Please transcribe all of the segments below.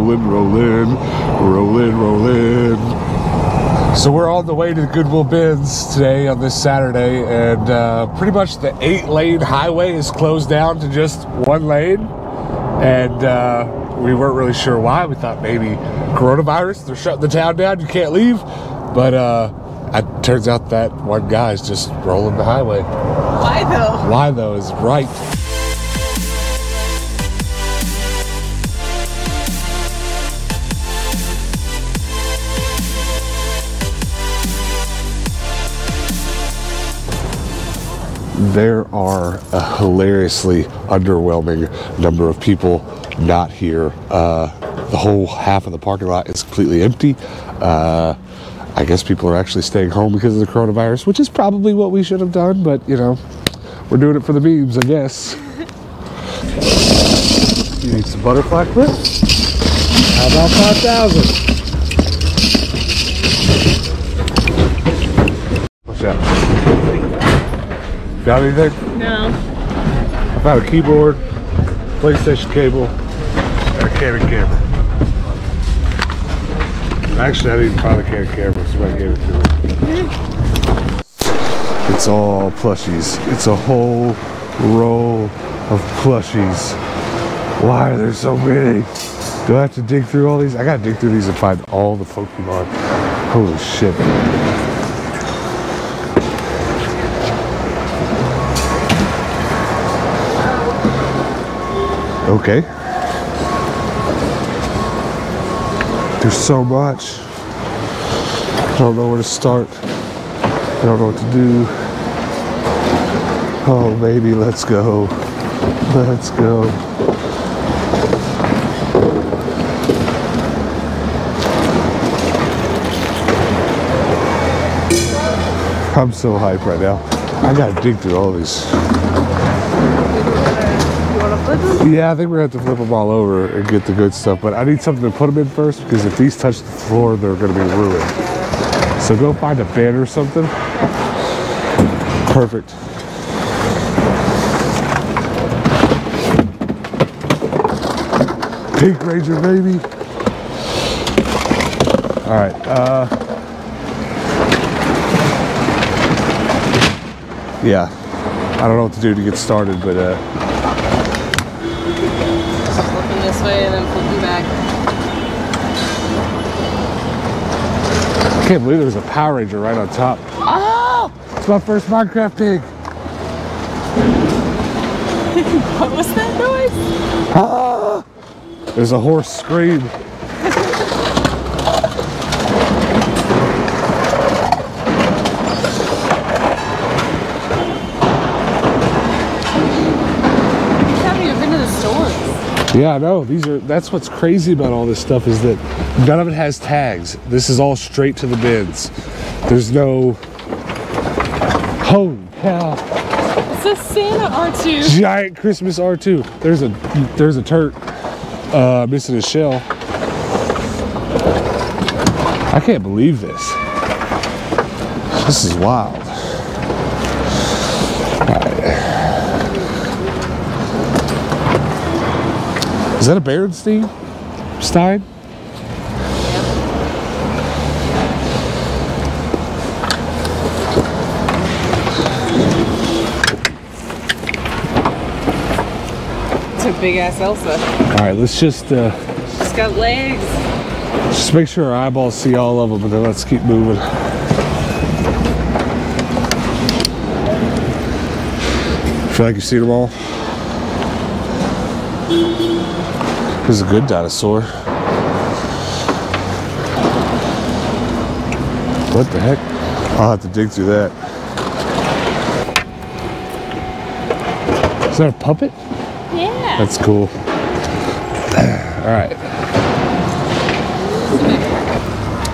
rolling, rolling, rolling, rolling. So we're on the way to the Goodwill Bins today on this Saturday, and uh, pretty much the eight-lane highway is closed down to just one lane, and uh, we weren't really sure why. We thought maybe coronavirus, they're shutting the town down, you can't leave, but uh, it turns out that one guy's just rolling the highway. Why though? Why though is right. There are a hilariously underwhelming number of people not here. Uh, the whole half of the parking lot is completely empty. Uh, I guess people are actually staying home because of the coronavirus, which is probably what we should have done, but you know, we're doing it for the memes, I guess. you need some butterfly clips? How about 5,000? Got anything? No. I found a keyboard, PlayStation cable, and a Canon camera. Actually, I didn't find a Canon camera, somebody gave it to me. Mm-hmm. It's all plushies. It's a whole roll of plushies. Why are there so many? Do I have to dig through all these? I gotta dig through these and find all the Pokemon. Holy shit. Okay. There's so much. I don't know where to start. I don't know what to do. Oh, baby, let's go. Let's go. I'm so hyped right now. I gotta dig through all these. To flip them? Yeah, I think we're gonna have to flip them all over and get the good stuff. But I need something to put them in first because if these touch the floor, they're gonna be ruined. So go find a bed or something. Perfect. Pink Ranger, baby. All right. Uh, yeah. I don't know what to do to get started, but uh, Just flip them this way and then back. I can't believe there's a Power Ranger right on top. Oh! It's my first Minecraft pig. What was that noise? Ah! There's a horse scream. We haven't even been to the stores. Yeah, I know. These are that's what's crazy about all this stuff is that none of it has tags. This is all straight to the bins. There's no Holy cow. It's a Santa R2. Giant Christmas R2. There's a there's a turret uh missing a shell. I can't believe this. This is wild. Is that a Berenstein? Stein? It's a big ass Elsa. All right, let's just uh, She's got legs. just make sure our eyeballs see all of them, and then let's keep moving. Feel like you see them all. This is a good dinosaur. What the heck? I'll have to dig through that. Is that a puppet? Yeah. That's cool. All right.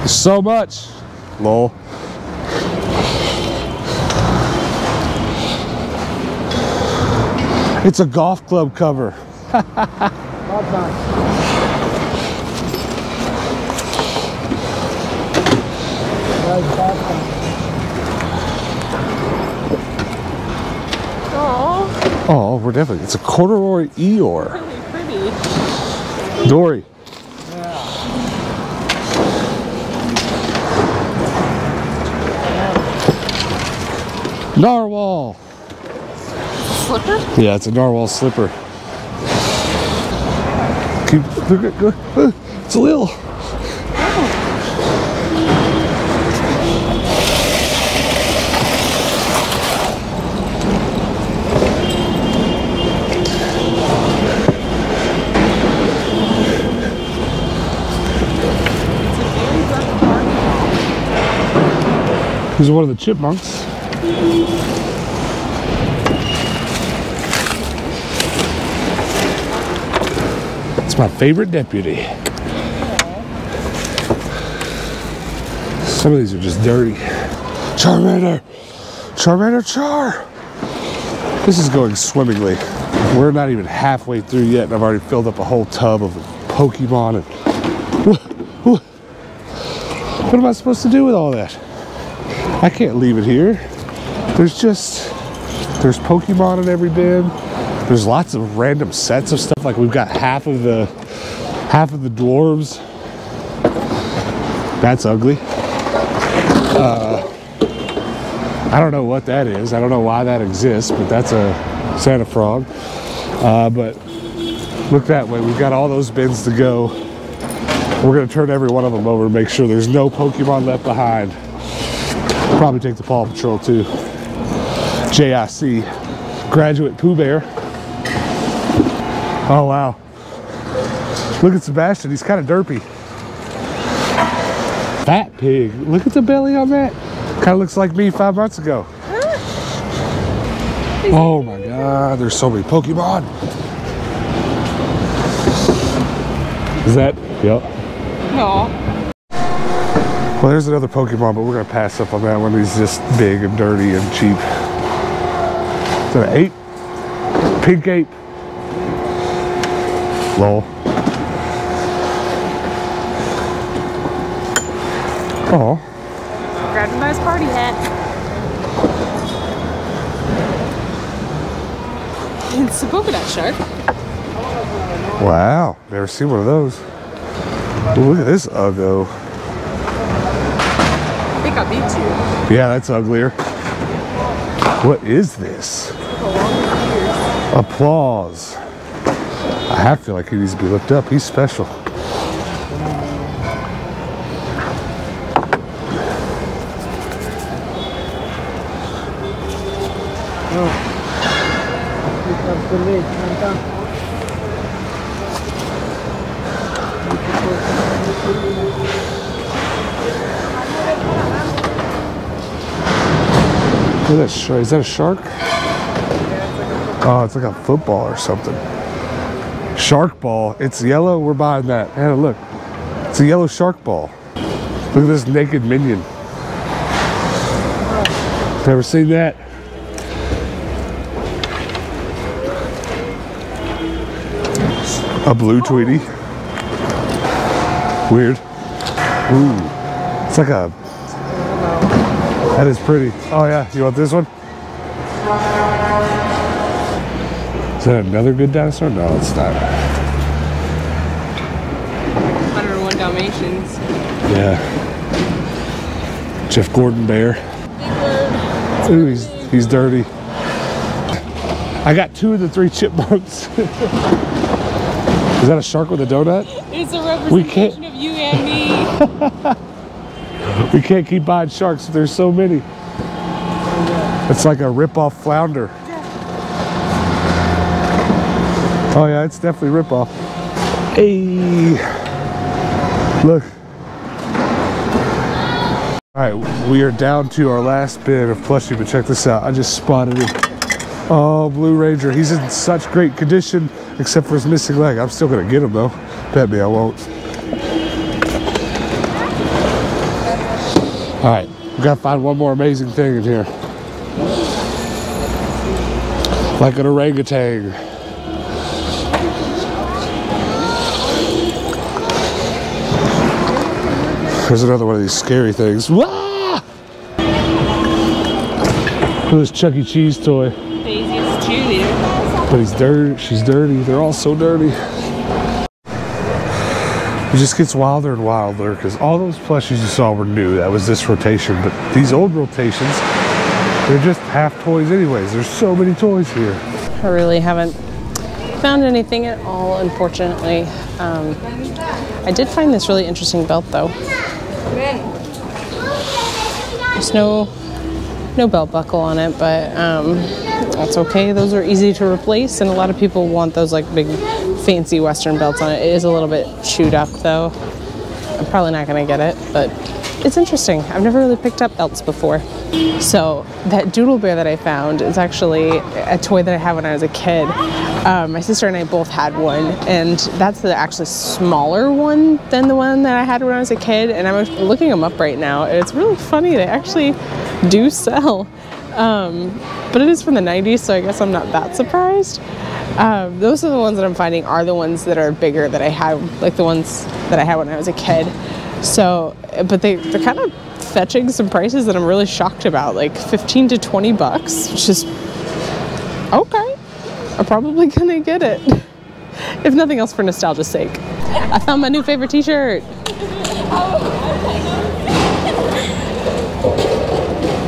So much. Lol. It's a golf club cover. Well done. Well done. Oh, we're definitely. It's a corduroy Eeyore. Really pretty. Dory. Yeah. Narwhal. Slipper? Yeah, it's a narwhal slipper. Keep look at uh, It's a little. He's one of the chipmunks. My favorite deputy. Some of these are just dirty. Charmander! Charmander Char! This is going swimmingly. We're not even halfway through yet, and I've already filled up a whole tub of Pokemon. And what am I supposed to do with all that? I can't leave it here. There's just there's Pokemon in every bin. There's lots of random sets of stuff. Like we've got half of the half of the dwarves. That's ugly. Uh, I don't know what that is. I don't know why that exists, but that's a Santa frog. Uh, but look that way. We've got all those bins to go. We're gonna turn every one of them over, to make sure there's no Pokemon left behind. Probably take the Paw Patrol too. JIC, graduate Pooh Bear. Oh wow. Look at Sebastian, he's kind of derpy. Fat pig. Look at the belly on that. Kind of looks like me five months ago. Oh my god, there's so many Pokemon. Is that? Yep. Aw. Well, there's another Pokemon, but we're gonna pass up on that one. He's just big and dirty and cheap. Is that an ape? Pink ape. Lol. Oh, Grabbed him by his party hat. It's a polka dot shark. wow. Never seen one of those. Ooh, look at this Uggo. I think I beat you. Yeah, that's uglier. What is this? Applause. I feel like he needs to be looked up. He's special. Look at that shark. Is that a shark? Oh, it's like a football or something. Shark ball. It's yellow. We're buying that. Hannah, look. It's a yellow shark ball. Look at this naked minion. Never seen that. A blue Tweety. Weird. Ooh. It's like a that is pretty. Oh yeah, you want this one? Is that another good dinosaur? No, it's not. 101 Dalmatians. Yeah. Jeff Gordon Bear. Ooh, he's he's dirty. I got two of the three chipmunks. Is that a shark with a donut? It's a We can't- representation of you and me. We can't keep buying sharks. There's so many. It's like a rip-off flounder. Oh yeah, it's definitely rip-off. Hey, look. All right, we are down to our last bit of plushie, but check this out. I just spotted him. Oh, Blue Ranger. He's in such great condition, except for his missing leg. I'm still gonna get him though. Bet me I won't. All right, we gotta find one more amazing thing in here. Like an orangutan. There's another one of these scary things. Wah! Look at this Chuck E. Cheese toy. Daisy's cheerleader. But he's dirty. She's dirty. They're all so dirty. It just gets wilder and wilder because all those plushies you saw were new. That was this rotation. But these old rotations, they're just half toys anyways. There's so many toys here. I really haven't found anything at all, unfortunately. Um, I did find this really interesting belt though. There's no no belt buckle on it, but um, that's okay. Those are easy to replace, and a lot of people want those like big, fancy Western belts on it. It is a little bit chewed up though. I'm probably not gonna get it, but it's interesting. I've never really picked up belts before. So that doodle bear that I found is actually a toy that I had when I was a kid. Um, my sister and I both had one, and that's the actually smaller one than the one that I had when I was a kid. And I'm looking them up right now, it's really funny. They actually do sell, um, but it is from the 90s, so I guess I'm not that surprised. Um, those are the ones that I'm finding are the ones that are bigger that I had, like the ones that I had when I was a kid. So, but they, they're kind of fetching some prices that I'm really shocked about, like 15 to 20 bucks, which is okay. I'm probably gonna get it. If nothing else for nostalgia's sake. I found my new favorite t-shirt.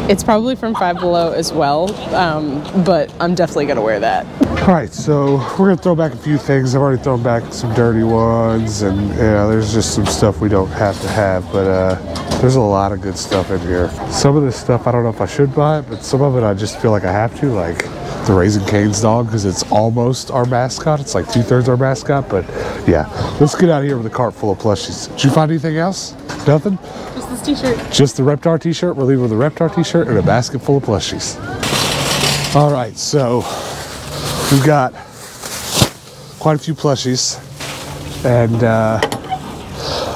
It's probably from Five Below as well, um, but I'm definitely gonna wear that. All right, so we're gonna throw back a few things. I've already thrown back some dirty ones, and yeah, there's just some stuff we don't have to have, but uh, there's a lot of good stuff in here. Some of this stuff I don't know if I should buy it, but some of it I just feel like I have to, like the Raising Cane's dog, because it's almost our mascot. It's like two thirds our mascot, but yeah, let's get out of here with a cart full of plushies. Did you find anything else? Nothing? Just this t-shirt. Just the Reptar t-shirt. We're leaving with a Reptar t-shirt and a basket full of plushies. All right, so we've got quite a few plushies, and uh,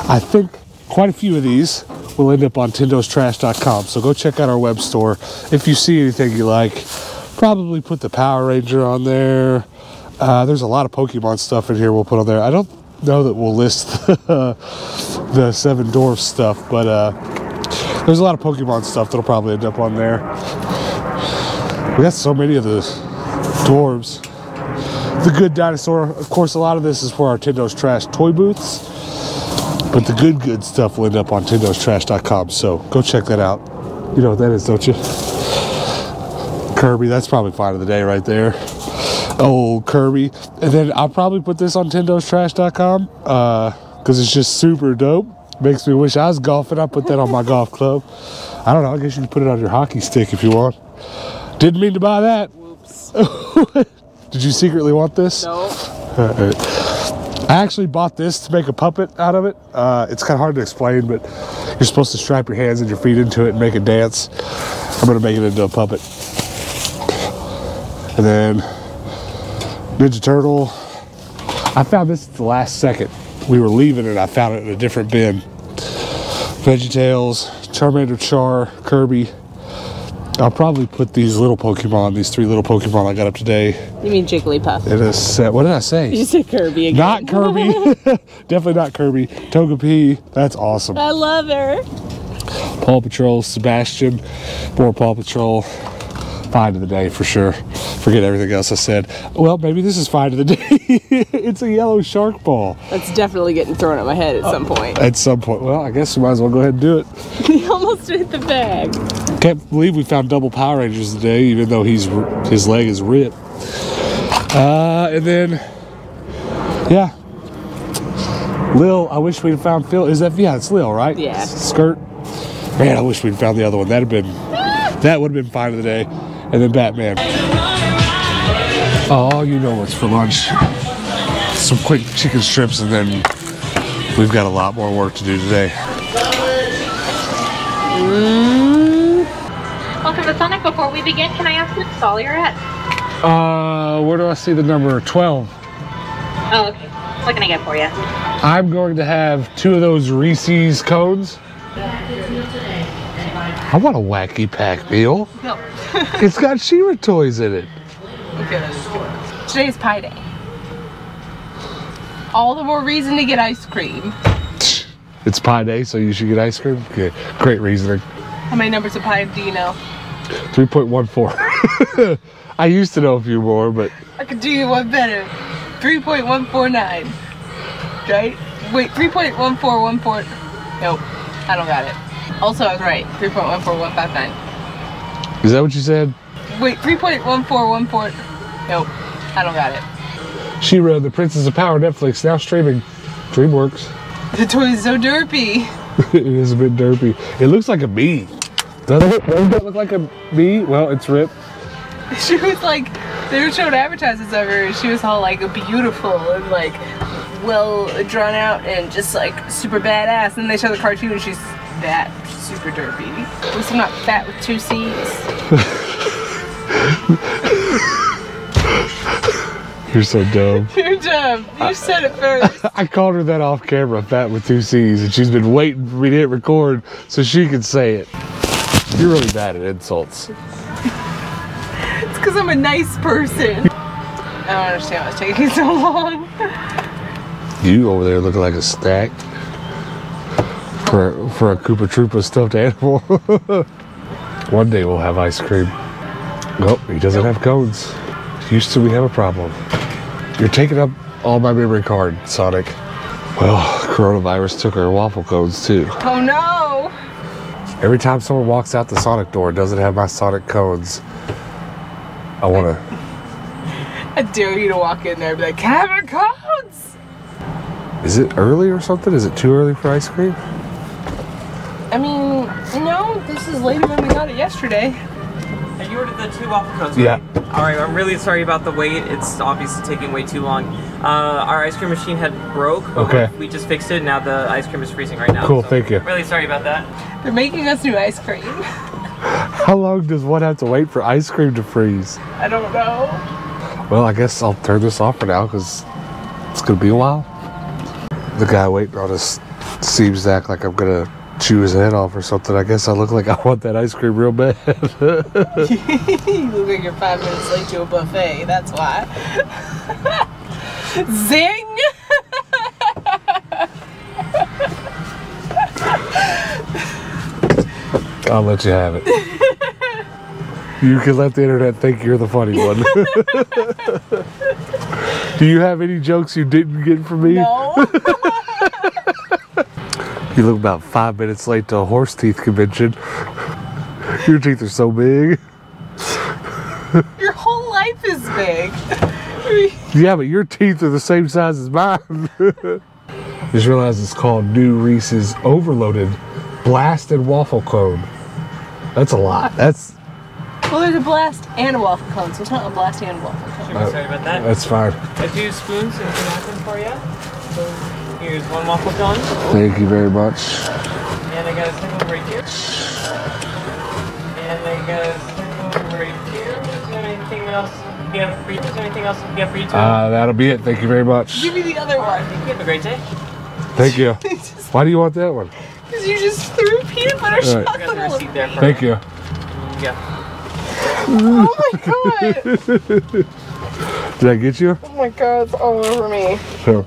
I think quite a few of these will end up on TendosTrash.com. So go check out our web store. If you see anything you like, probably put the Power Ranger on there. Uh, there's a lot of Pokemon stuff in here we'll put on there. I don't know that we'll list the, Seven Dwarfs stuff, but uh, there's a lot of Pokemon stuff that'll probably end up on there. We got so many of the dwarves. The good dinosaur, of course, a lot of this is for our Tendo's Trash toy booths, but the good, good stuff will end up on TendosTrash.com. So go check that out. You know what that is, don't you? Kirby, that's probably fine of the day right there. Oh, Kirby. And then I'll probably put this on TendosTrash.com because uh, it's just super dope. Makes me wish I was golfing. I put that on my golf club. I don't know. I guess you can put it on your hockey stick if you want. Didn't mean to buy that. Did you secretly want this? No. I actually bought this to make a puppet out of it. Uh, it's kind of hard to explain, but you're supposed to strap your hands and your feet into it and make it dance. I'm gonna make it into a puppet. And then Ninja Turtle. I found this at the last second. We were leaving and I found it in a different bin. VeggieTales, Charmander Char, Kirby. I'll probably put these little Pokemon, these three little Pokemon I got up today You mean Jigglypuff? It is set. What did I say? You said Kirby again. Not Kirby. Definitely not Kirby. Togepi. That's awesome. I love her. Paw Patrol, Sebastian, more Paw Patrol. Find of the day for sure. Forget everything else I said. Well, maybe this is find of the day. it's a yellow shark ball. That's definitely getting thrown at my head at some point. At some point. Well, I guess we might as well go ahead and do it. he almost hit the bag. Can't believe we found double Power Rangers today, even though he's his leg is ripped. Uh, and then, yeah, Lil. I wish we'd found Phil. Is that yeah? It's Lil, right? Yeah. Skirt. Man, I wish we'd found the other one. That'd have been that would have been fine of the day. And then Batman. Oh, you know what's for lunch? Some quick chicken strips, and then we've got a lot more work to do today. Welcome to Sonic. Before we begin, can I ask what stall you're at? Uh, where do I see the number 12? Oh, okay. What can I get for you? I'm going to have two of those Reese's cones. I want a wacky pack meal. No. It's got She-Ra toys in it. Today's Pie Day. All the more reason to get ice cream. It's pie day, so you should get ice cream. Okay, great reasoning. How many numbers of pie do you know? 3.14. I used to know a few more, but I could do you one better. 3.149. Right? Wait, 3.1414. Nope. I don't got it. Also, I was right. 3.14159. Is that what you said? Wait, 3.1414. Nope, I don't got it. She-Ra, The Princess of Power, Netflix, now streaming. DreamWorks. The toy is so derpy. it is a bit derpy. It looks like a bee. Doesn't it? Doesn't that look like a bee? Well, it's Rip. She was like, they were showing advertisements of her, and she was all like beautiful and like well drawn out and just like super badass. And they show the cartoon, and she's that super derpy. At least I'm not fat with two C's. You're so dumb. You're dumb. You said it first. I called her that off camera, fat with two C's, and she's been waiting for me to hit record so she could say it. You're really bad at insults. It's because I'm a nice person. I don't understand what's taking so long. You over there looking like a stack for for a Koopa Troopa stuffed animal. One day we'll have ice cream. Nope, he doesn't have cones. Houston, we have a problem. You're taking up all my memory card, Sonic. Well, coronavirus took our waffle cones too. Oh no! Every time someone walks out the Sonic door doesn't have my Sonic codes? I want to. I dare you to walk in there and be like, Can I have my codes?" Is it early or something? Is it too early for ice cream? I mean, no, this is later than we got it yesterday. Hey, You ordered the two waffle cones, Yeah. All right, I'm really sorry about the wait. It's obviously taking way too long. Uh, our ice cream machine had broke. but Okay. We just fixed it. Now the ice cream is freezing right now. Cool, so thank you. Really sorry about that. They're making us new ice cream. How long does one have to wait for ice cream to freeze? I don't know. Well, I guess I'll turn this off for now because it's gonna be a while. The guy waiting on us seems to act like I'm gonna chew his head off or something. I guess I look like I want that ice cream real bad. you look like you're five minutes late to a buffet. That's why. Zing! I'll let you have it. You can let the internet think you're the funny one. Do you have any jokes you didn't get from me? No. You look about five minutes late to a horse teeth convention. Your teeth are so big. Your whole life is big. Yeah, but your teeth are the same size as mine. Just realized it's called New Reese's Overloaded Blasted Waffle Cone. That's a lot. That's Well, there's a blast and a waffle cone, so it's not a blast and a waffle cone. Super sorry about that. that's fine. I do spoons and napkins for you. So here's one waffle cone, Thank you very much. and I got a second right here. And I got a second right here. Is there anything else we have for you? Is there anything else we have for you too? Uh, that'll be it. Thank you very much. Give me the other one. You. Have a great day. Thank you. Why do you want that one? Because you just threw peanut butter All right. I got chocolate the receipt there for Thank you. Yeah. Oh my god! Did I get you? Oh my god, it's all over me. Sure.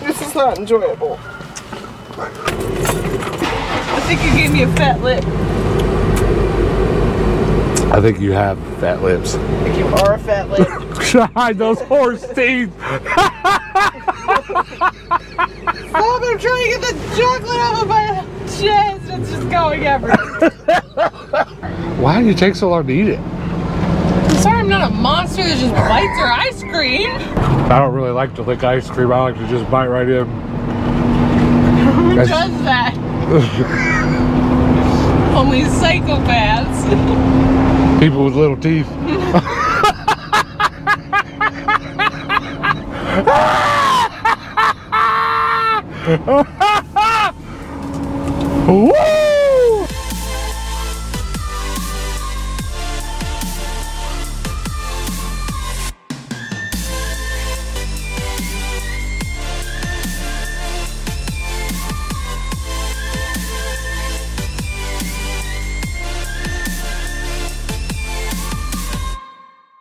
This is not enjoyable. I think you gave me a fat lip. I think you have fat lips. I think you are a fat lip. Hide those horse teeth. Stop, I'm trying to get the chocolate out of my chest. It's just going everywhere. Why do you take so long to eat it? I'm sorry I'm not a monster that just bites her ice cream. I don't really like to lick ice cream. I like to just bite right in. Who That's- does that? Only psychopaths. People with little teeth.